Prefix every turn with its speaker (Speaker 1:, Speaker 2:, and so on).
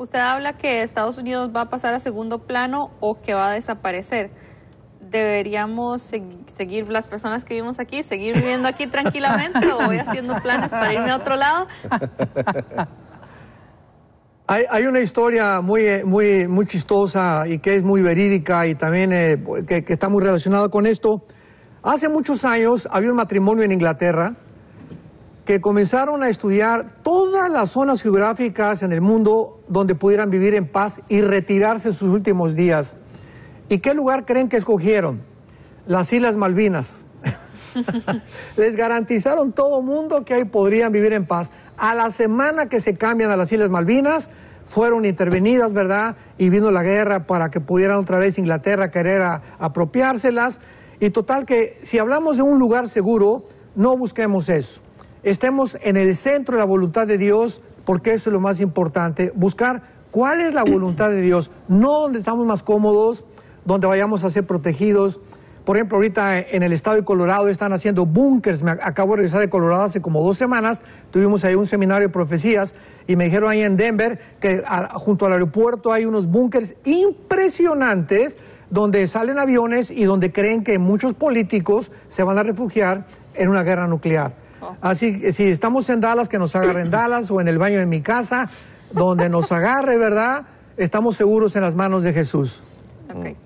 Speaker 1: Usted habla que Estados Unidos va a pasar a segundo plano o que va a desaparecer. ¿Deberíamos seguir las personas que vivimos aquí, seguir viviendo aquí tranquilamente o voy haciendo planes para irme a otro lado?
Speaker 2: Hay, una historia muy, muy, muy chistosa y que es muy verídica y también eh, que, que está muy relacionada con esto. Hace muchos años había un matrimonio en Inglaterra que comenzaron a estudiar todas las zonas geográficas en el mundo donde pudieran vivir en paz y retirarse sus últimos días. ¿Y qué lugar creen que escogieron? Las Islas Malvinas. Les garantizaron todo mundo que ahí podrían vivir en paz. A la semana que se cambian a las Islas Malvinas, fueron intervenidas, ¿verdad? Y vino la guerra para que pudieran otra vez Inglaterra querer apropiárselas. Y total que si hablamos de un lugar seguro, no busquemos eso estemos en el centro de la voluntad de Dios, porque eso es lo más importante, buscar cuál es la voluntad de Dios, no donde estamos más cómodos, donde vayamos a ser protegidos. Por ejemplo, ahorita en el estado de Colorado están haciendo búnkers. Me acabo de regresar de Colorado hace como dos semanas. Tuvimos ahí un seminario de profecías y me dijeron ahí en Denver que junto al aeropuerto hay unos búnkers impresionantes donde salen aviones y donde creen que muchos políticos se van a refugiar en una guerra nuclear. Así que si estamos en Dallas, que nos agarre en Dallas o en el baño de mi casa, donde nos agarre, ¿verdad? Estamos seguros en las manos de Jesús.
Speaker 1: Okay.